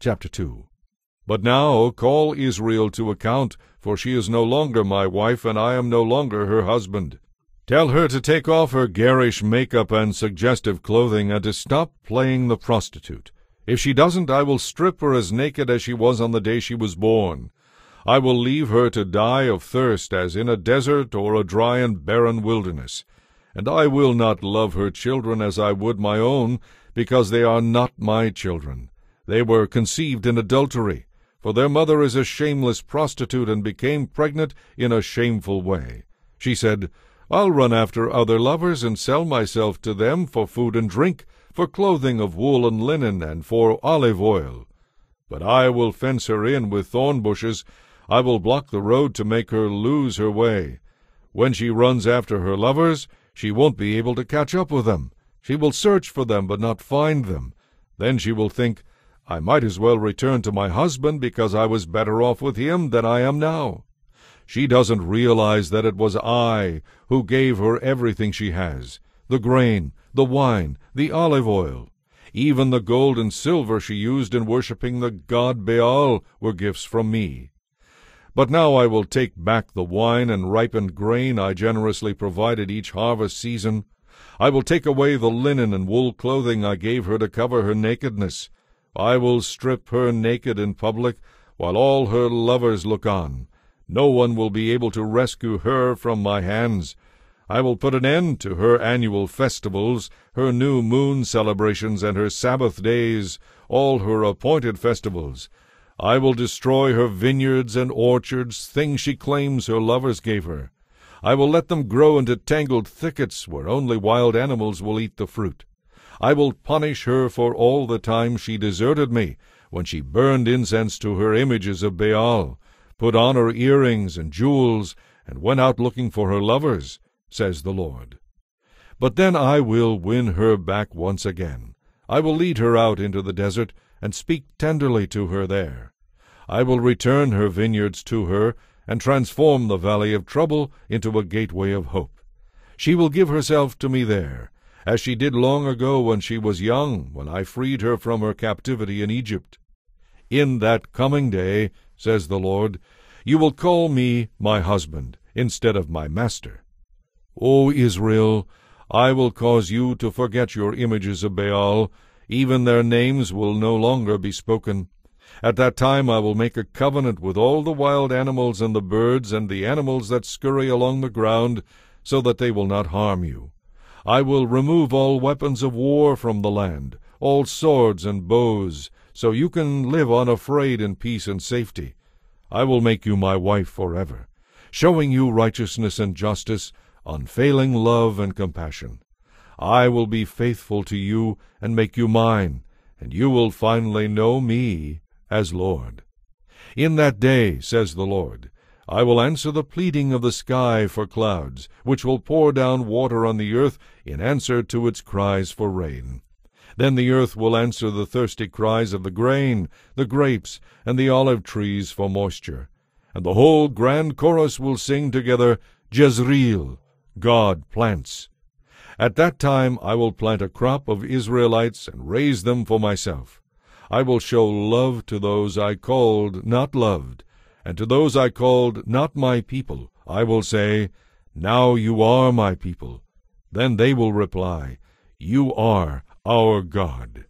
Chapter 2 But now call Israel to account, for she is no longer my wife, and I am no longer her husband. Tell her to take off her garish makeup and suggestive clothing, and to stop playing the prostitute. If she doesn't, I will strip her as naked as she was on the day she was born. I will leave her to die of thirst as in a desert or a dry and barren wilderness. And I will not love her children as I would my own, because they are not my children. They were conceived in adultery, for their mother is a shameless prostitute and became pregnant in a shameful way. She said, I'll run after other lovers and sell myself to them for food and drink, for clothing of wool and linen, and for olive oil. But I will fence her in with thorn bushes, I will block the road to make her lose her way. When she runs after her lovers, she won't be able to catch up with them. She will search for them, but not find them. Then she will think, I might as well return to my husband because I was better off with him than I am now. She doesn't realize that it was I who gave her everything she has the grain, the wine, the olive oil. Even the gold and silver she used in worshipping the god Baal were gifts from me. But now I will take back the wine and ripened grain I generously provided each harvest season. I will take away the linen and wool clothing I gave her to cover her nakedness. I will strip her naked in public, while all her lovers look on. No one will be able to rescue her from my hands. I will put an end to her annual festivals, her new moon celebrations, and her Sabbath days, all her appointed festivals. I will destroy her vineyards and orchards, things she claims her lovers gave her. I will let them grow into tangled thickets where only wild animals will eat the fruit. I will punish her for all the time she deserted me, when she burned incense to her images of Baal, put on her earrings and jewels, and went out looking for her lovers, says the Lord. But then I will win her back once again. I will lead her out into the desert, and speak tenderly to her there. I will return her vineyards to her, and transform the valley of trouble into a gateway of hope. She will give herself to me there, as she did long ago when she was young, when I freed her from her captivity in Egypt. In that coming day, says the Lord, you will call me my husband, instead of my master. O Israel, I will cause you to forget your images of Baal, even their names will no longer be spoken. At that time I will make a covenant with all the wild animals and the birds and the animals that scurry along the ground, so that they will not harm you. I will remove all weapons of war from the land, all swords and bows, so you can live unafraid in peace and safety. I will make you my wife forever, showing you righteousness and justice, unfailing love and compassion. I will be faithful to you and make you mine, and you will finally know me as Lord. In that day, says the Lord, I will answer the pleading of the sky for clouds, which will pour down water on the earth in answer to its cries for rain. Then the earth will answer the thirsty cries of the grain, the grapes, and the olive trees for moisture. And the whole grand chorus will sing together, Jezreel, God plants. At that time I will plant a crop of Israelites and raise them for myself. I will show love to those I called not loved, and to those I called not my people. I will say, Now you are my people. Then they will reply, You are our God.